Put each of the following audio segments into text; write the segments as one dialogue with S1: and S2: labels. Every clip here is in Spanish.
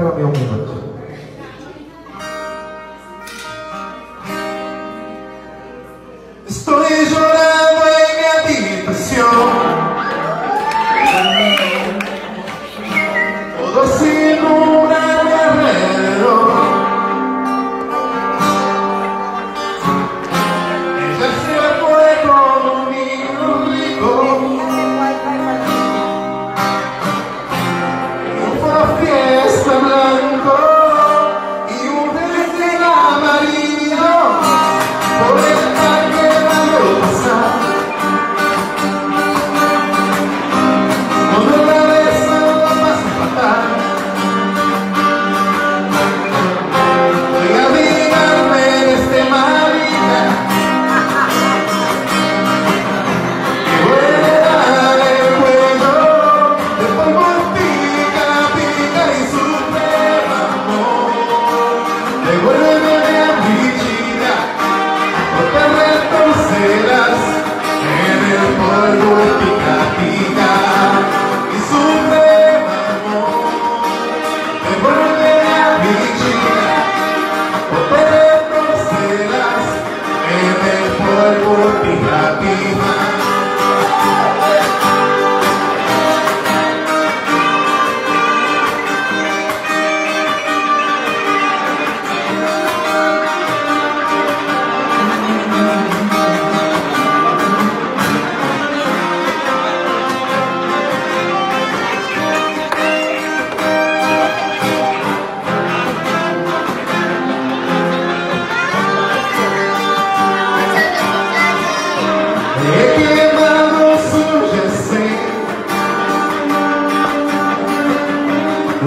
S1: 我没有什么。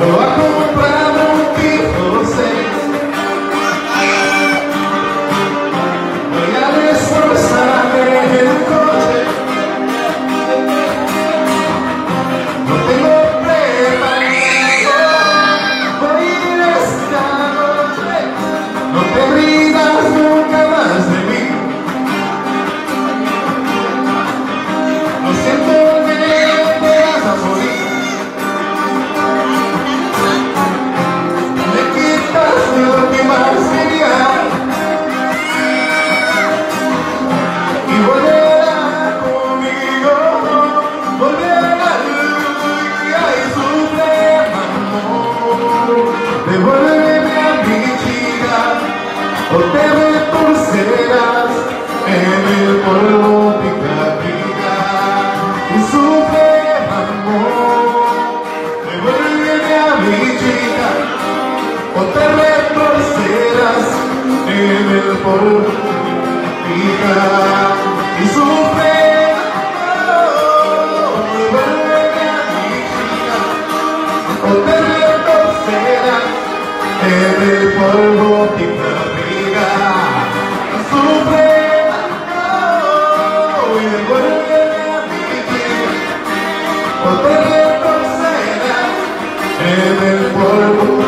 S1: Glória o te retorcerás en el polvo hija y sufre o te retorcerás en el polvo hija Poder torcerá en el polvo